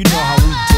You know how we do.